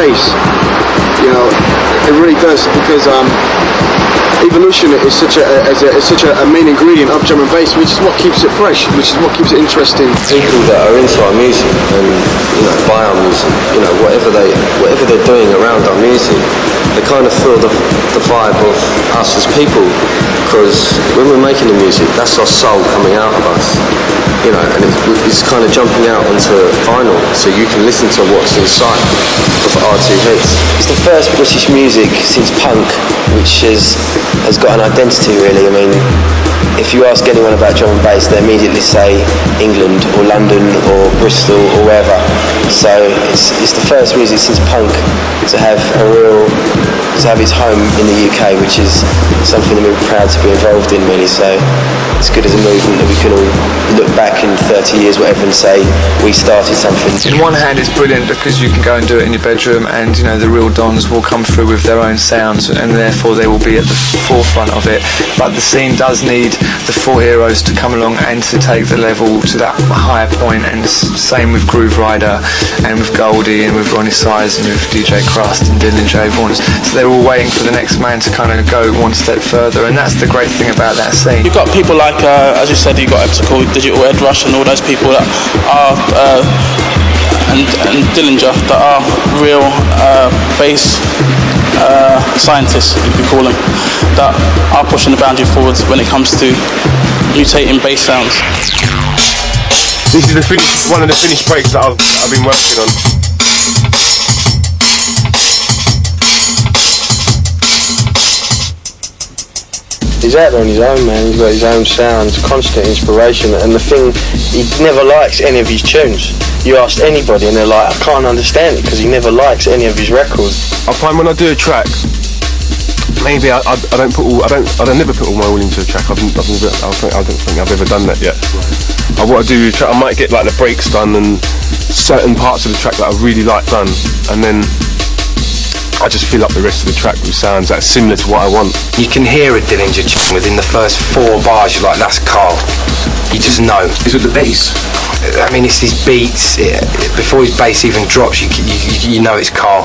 pace. You know, it really does because um, evolution is such a, a, is such a, a main ingredient of and bass, which is what keeps it fresh, which is what keeps it interesting. People that are into our music and you know buy our music, you know whatever they whatever they're doing around our music, they kind of feel the, the vibe of us as people. Because when we're making the music, that's our soul coming out of us. You know, and it, it's kind of jumping out onto vinyl, so you can listen to what's inside of R2 hits. It's the first British music since punk, which is has got an identity really. I mean, if you ask anyone about drum and bass, they immediately say England or London or Bristol or wherever. So it's, it's the first music since punk to have a real to have its home in the UK, which is something that we're proud to be involved in really. So it's good as a movement that we can all look back in 30 years, whatever, and say we started something. In one hand, it's brilliant because you can go and do it in your bedroom, and you know the real dons will come through with their own sounds, and therefore they will be at the forefront of it. But the scene does need the four heroes to come along and to take the level to that higher point, and same with Grooverider, and with Goldie, and with Roni Size, and with DJ Krust and Dylan J. Vaughan. So they're all waiting for the next man to kind of go one step further, and that's the great thing about that scene. You've got people like, uh, as you said, you've got Optical, Digital Ed Rush, and all those people that are. Uh, and, and Dillinja that are real uh, bass uh, scientists, if you call them, that are pushing the boundary forwards when it comes to mutating bass sounds. This is the finish, one of the finished breaks that I've, I've been working on. He's out there on his own, man. He's got his own sounds, constant inspiration, and the thing, he never likes any of his tunes. You ask anybody, and they're like, I can't understand it because he never likes any of his records. I find when I do a track, maybe I, I, I don't put all, I don't, I don't never put all my all into a track. I've, I've never, I, think, I don't think I've ever done that yet. I, what I do, with a track, I might get like the breaks done and certain parts of the track that I really like done, and then I just fill up the rest of the track with sounds that's similar to what I want. You can hear a Dillinja tune within the first four bars. You're like, that's Carl. You just know. Is it the bass? I mean, it's his beats. It, before his bass even drops, you, you, you know it's Carl.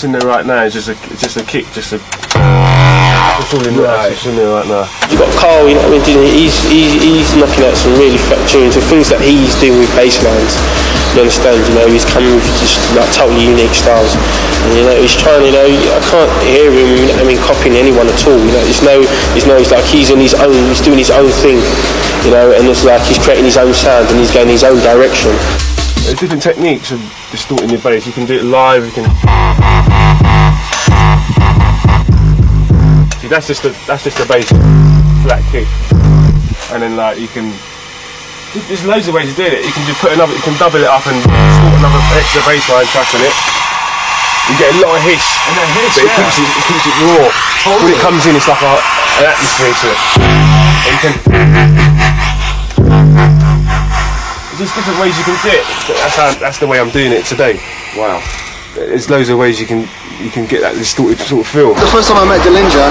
All that's in there right now is just a, just a kick, just a. That's all in there, that's in there right now. You've got Carl, you know, what I mean, he's, he's, he's knocking out some really fat tunes, the things that he's doing with bass lines. You understand, you know, he's coming with just like totally unique styles. And, you know, he's trying, you know, I can't hear him, I mean, copying anyone at all. You know, it's no, it's no, it's like he's in his own, he's doing his own thing, you know, and it's like he's creating his own sound and he's going his own direction. There's different techniques of distorting your bass. You can do it live. You can. That's just a that's just a bass flat kick, and then like you can. There's loads of ways of doing it. You can just put another. You can double it up and distort another extra bass line track on it. You get a lot of hiss, And that hiss, but it keeps it, it keeps it raw. When it comes in, it's like a, an atmosphere to it. And you can. There's different ways you can do it. That's how, that's the way I'm doing it today. Wow. There's loads of ways you can you can get that distorted sort of feel. The first time I met Dillinja,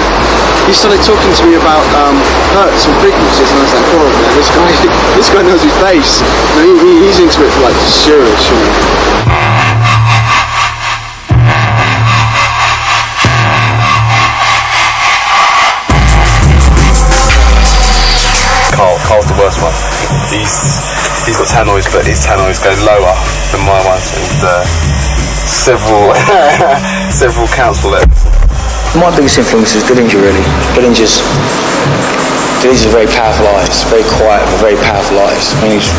he started talking to me about um, hertz and frequencies, and I was like, oh man, this guy, this guy knows his bass. You know, he, he- he's into it for like serious, you know. Carl, Carl's the worst one. He's he's got tannoys, but his tannoys go lower than my ones, and uh, several several council levels. My biggest influence is Dillinja, really. Dillinja's, Dillinja's a very powerful artist, very quiet, but very powerful artist. I mean, he's,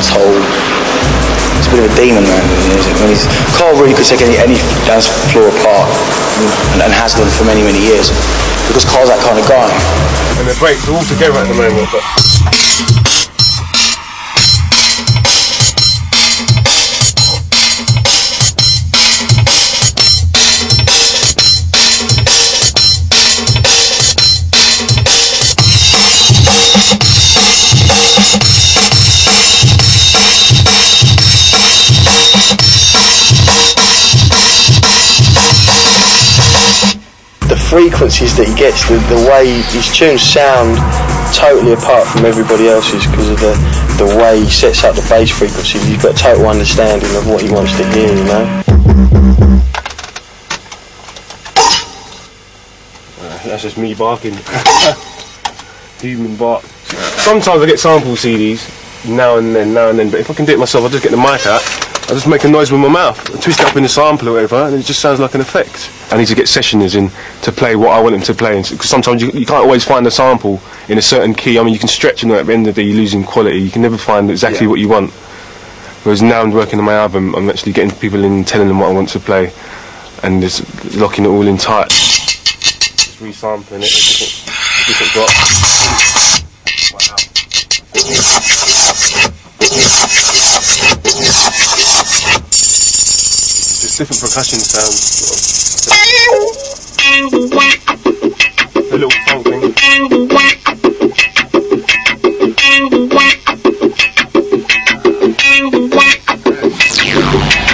his whole, he's a bit of a demon, man. in music. I mean, he's, Carl really could take any, any dance floor apart, and, and has done for many, many years, because Carl's that kind of guy. And the breaks are all together at the moment, but frequencies that he gets, the, the way his tunes sound totally apart from everybody else's because of the, the way he sets up the bass frequencies. You've got total understanding of what he wants to hear, you know. That's just me barking. Human bark. Sometimes I get sample CDs, now and then, now and then, but if I can do it myself, I'll just get the mic out, I'll just make a noise with my mouth, I twist it up in the sample or whatever, and it just sounds like an effect. I need to get sessioners in to play what I want them to play, because sometimes you, you can't always find a sample in a certain key. I mean, you can stretch and at the end of the day you're losing quality, you can never find exactly what you want. Whereas now I'm working on my album, I'm actually getting people in, telling them what I want to play, and just locking it all in tight. Just resampling it, different, different drops. Different percussion sounds. Sort of. A little funk thing.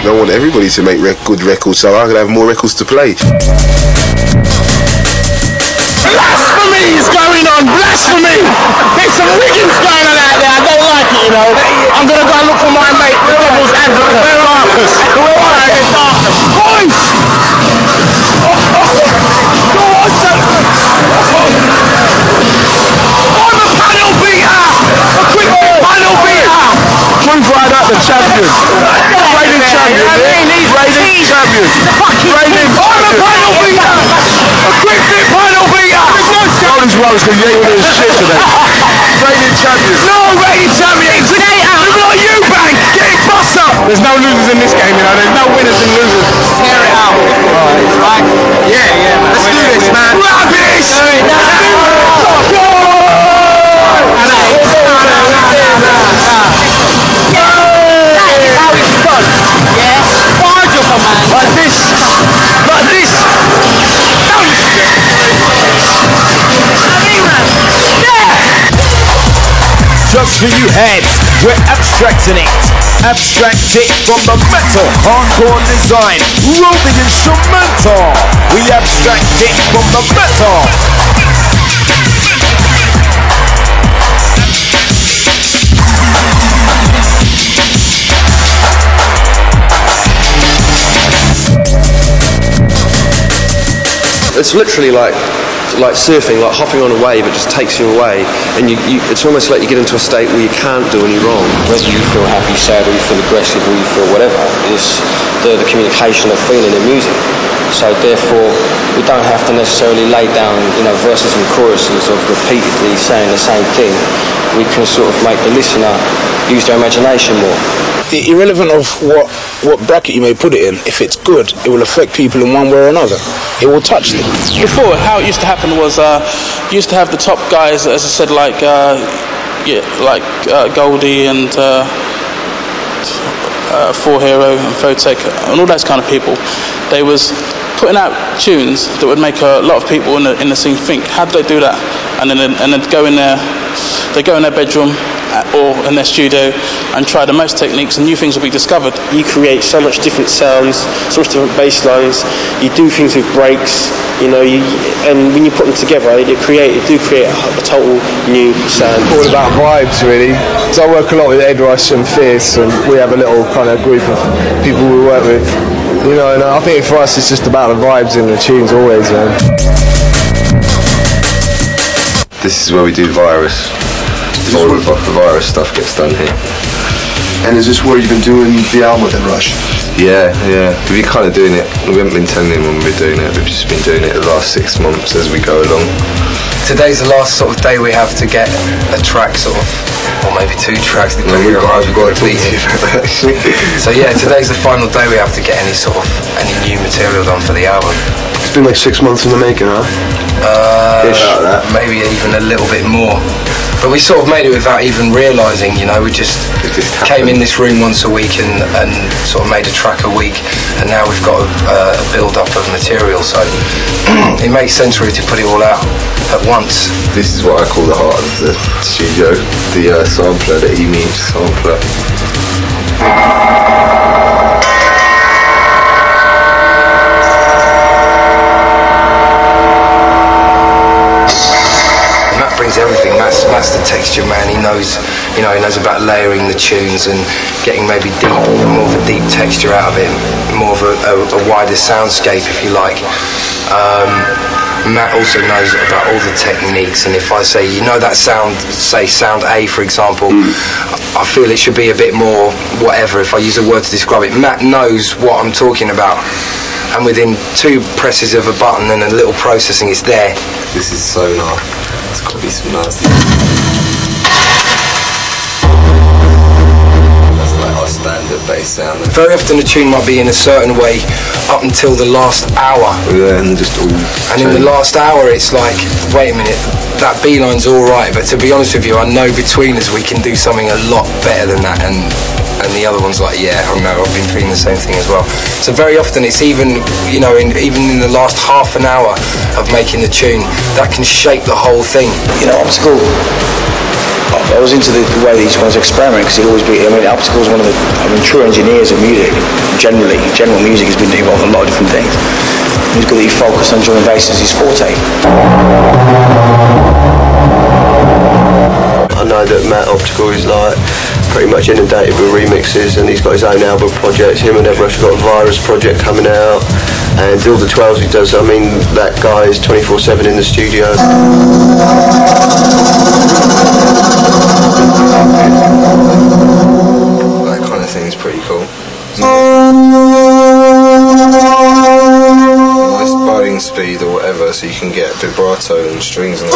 I want everybody to make rec- good records so I can have more records to play. Blasphemy is going on! Blasphemy! There's some wiggins going on out there. I don't like it, you know. I'm gonna go and look for my mate, the devil's advocate. Where are Marcus? Where are Up champion. Reigning champion. Reigning champion. Reigning I'm a panel beater! A quick bit panel beater! Roll his rolls because you ain't with his shit today. Reigning champion. No reigning champion! Creator! Look like you, bang! Get it bust up! There's no losers in this game, you know. There's no winners and losers. Tear it out. Right. Yeah, yeah, Just for you heads, we're abstracting it. Abstract it from the metal, hardcore design. Roll the instrumental. We abstract it from the metal. It's literally like like surfing, like hopping on a wave. It just takes you away, and you, you, it's almost like you get into a state where you can't do any wrong. Whether you feel happy, sad, or you feel aggressive, or you feel whatever, it's the, the communication of feeling in music. So therefore, we don't have to necessarily lay down, you know, verses and choruses of repeatedly saying the same thing. We can sort of make the listener use their imagination more. I- irrelevant of what what bracket you may put it in, if it's good, it will affect people in one way or another. It will touch them. Before, how it used to happen was uh, used to have the top guys, as I said, like uh, yeah, like uh, Goldie and uh, uh, Four Hero and Photek and all those kind of people. They was putting out tunes that would make a lot of people in the, in the scene think, how do they do that? And then and then go in there, they go in their bedroom or in their studio and try the most techniques and new things will be discovered. You create so much different sounds, so much different bass lines. You do things with breaks, you know, you, and when you put them together, it create, it do create a, a total new sound. all about vibes really. So I work a lot with Ed Rush and Fierce and we have a little kind of group of people we work with. You know, and I think for us it's just about the vibes and the tunes always, man. This is where we do virus. All of the virus stuff gets done here. And is this where you've been doing the album with Rush? Yeah, yeah. We've been kind of doing it. We haven't been telling him when we're doing it. We've just been doing it the last six months as we go along. Today's the last sort of day we have to get a track sort of, or maybe two tracks. No, depending we've on got, we've got to talk beat to you it. about actually. So yeah, today's the final day we have to get any sort of any new material done for the album. It's been like six months in the making, huh? Uh, Ish. Maybe even a little bit more. But we sort of made it without even realising, you know, we just, came in this room once a week and, and sort of made a track a week and now we've got a, a build up of material so it makes sense really to put it all out at once. This is what I call the heart of the studio. The uh, sampler, the EMI sampler. Matt's, Matt's the texture man. He knows, you know, he knows about layering the tunes and getting maybe deep, more of a deep texture out of it, more of a, a, a wider soundscape, if you like. Um, Matt also knows about all the techniques, and if I say, you know, that sound, say sound A, for example, I feel it should be a bit more whatever. If I use a word to describe it, Matt knows what I'm talking about, and within two presses of a button and a little processing, it's there. This is sonar. It's got to be some nasty. That's like our standard bass sound. Very often a tune might be in a certain way up until the last hour. Yeah, and just all. And in the last hour, it's like, wait a minute, that B line's all right, but to be honest with you, I know between us we can do something a lot better than that. And and the other one's like, yeah, I know, I've been feeling the same thing as well. So very often it's even, you know, in, even in the last half an hour of making the tune, that can shape the whole thing. You know, optical. I was into the, the way these guys experiment because it always be. I mean, optical is one of the I mean, true engineers of music. Generally, general music has been involved in a lot of different things. He's good that he focused on drum and bass as his forte. I know that Matt Optical is like pretty much inundated with remixes and he's got his own album projects. Him and Ed Rush got a Virus project coming out and all the 12s he does. I mean, that guy is 24-7 in the studio. That kind of thing is pretty cool. Nice bowing speed or whatever so you can get vibrato and strings and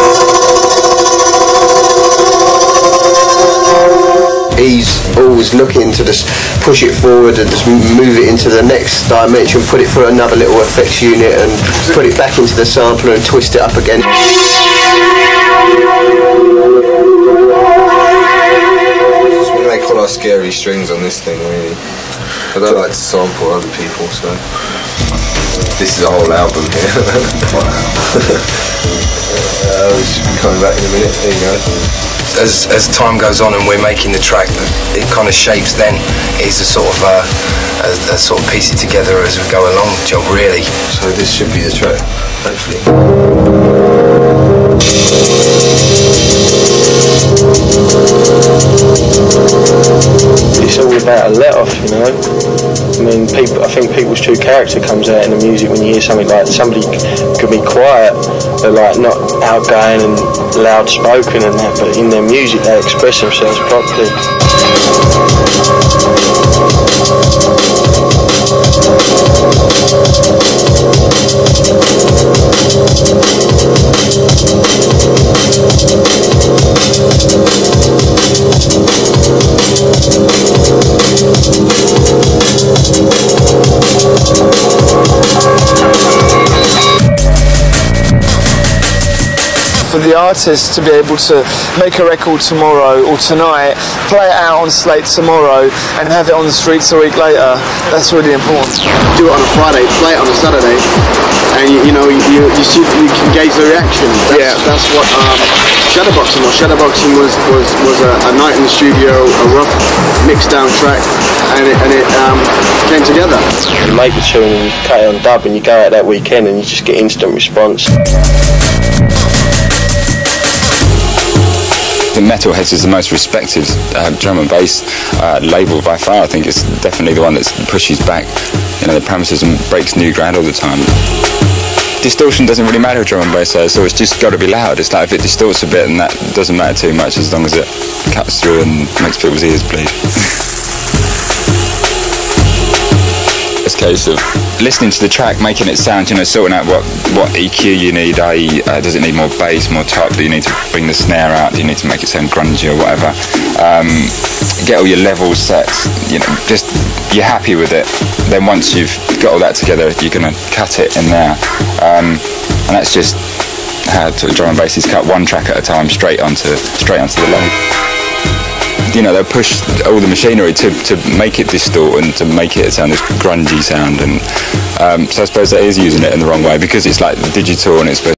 always looking to just push it forward and just move it into the next dimension, put it through another little effects unit and put it back into the sampler and twist it up again. Want make our scary strings on this thing, really. I don't like to sample other people, so this is a whole album here. uh, we should be coming back in a minute. There you go. As, as time goes on and we're making the track, it kind of shapes then. It's a sort of uh, a, a sort of piece it together as we go along job, really. So this should be the track, hopefully. It's all about a let off, you know. I mean, people. I think people's true character comes out in the music when you hear something like somebody could be quiet, but like not outgoing and loud spoken and that, but in their music they express themselves properly. Artist to be able to make a record tomorrow or tonight, play it out on Slate tomorrow, and have it on the streets a week later, that's really important. Do it on a Friday, play it on a Saturday, and you, you know you, you see you can gauge the reaction. That's, Yeah. that's what um, shadowboxing was. Shadowboxing was was was a, a night in the studio, a rough mixed down track, and it and it um, came together. You make the tune and you cut it on dub and you go out that weekend and you just get instant response. The Metalheadz is the most respected uh, drum and bass uh, label by far. I think it's definitely the one that pushes back, you know, the premises and breaks new ground all the time. Distortion doesn't really matter with drum and bass, so it's just got to be loud. It's like if it distorts a bit, and that doesn't matter too much as long as it cuts through and makes people's ears bleed. It's a case of listening to the track, making it sound, you know, sorting out what, what EQ you need, i.e., uh, does it need more bass, more top? Do you need to bring the snare out? Do you need to make it sound grungy or whatever? Um, get all your levels set, you know, just you're happy with it. Then once you've got all that together, you're going to cut it in there. Um, and that's just how drum and bass is cut one track at a time straight onto straight onto the lathe you know, they'll push all the machinery to, to make it distort and to make it sound this grungy sound. And um, so I suppose that is using it in the wrong way because it's like digital and it's